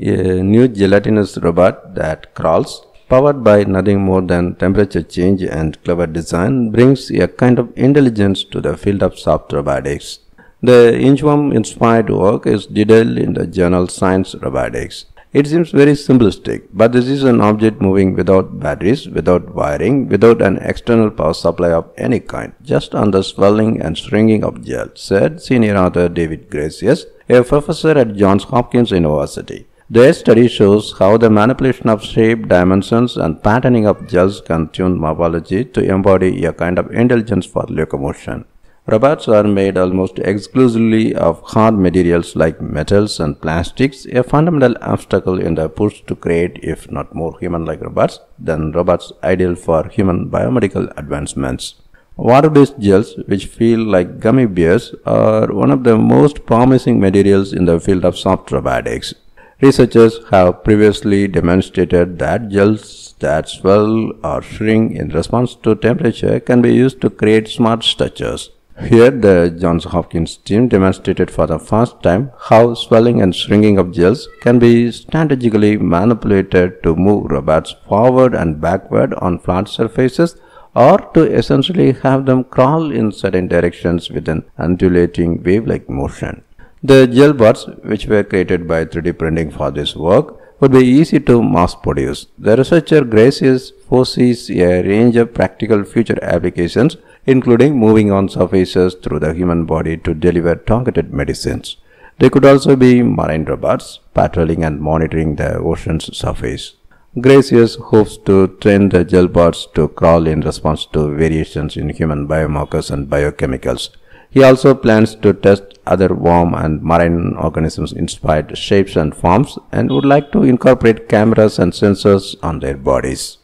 a new gelatinous robot that crawls, powered by nothing more than temperature change and clever design, brings a kind of intelligence to the field of soft robotics. The Inchworm inspired work is detailed in the journal Science Robotics. It seems very simplistic, but this is an object moving without batteries, without wiring, without an external power supply of any kind, just on the swelling and shrinking of gel, said senior author David Gracias, a professor at Johns Hopkins University. Their study shows how the manipulation of shape, dimensions, and patterning of gels can tune morphology to embody a kind of intelligence for locomotion. Robots are made almost exclusively of hard materials like metals and plastics, a fundamental obstacle in the push to create, if not more human-like robots, than robots ideal for human biomedical advancements. Water-based gels, which feel like gummy bears, are one of the most promising materials in the field of soft robotics. Researchers have previously demonstrated that gels that swell or shrink in response to temperature can be used to create smart structures. Here, the Johns Hopkins team demonstrated for the first time how swelling and shrinking of gels can be strategically manipulated to move robots forward and backward on flat surfaces or to essentially have them crawl in certain directions with an undulating wave-like motion. The gel bots, which were created by 3D printing for this work, would be easy to mass produce. The researcher Gracias foresees a range of practical future applications, including moving on surfaces through the human body to deliver targeted medicines. They could also be marine robots, patrolling and monitoring the ocean's surface. Gracias hopes to train the gel bots to crawl in response to variations in human biomarkers and biochemicals. He also plans to test other worm and marine organisms inspired shapes and forms and would like to incorporate cameras and sensors on their bodies.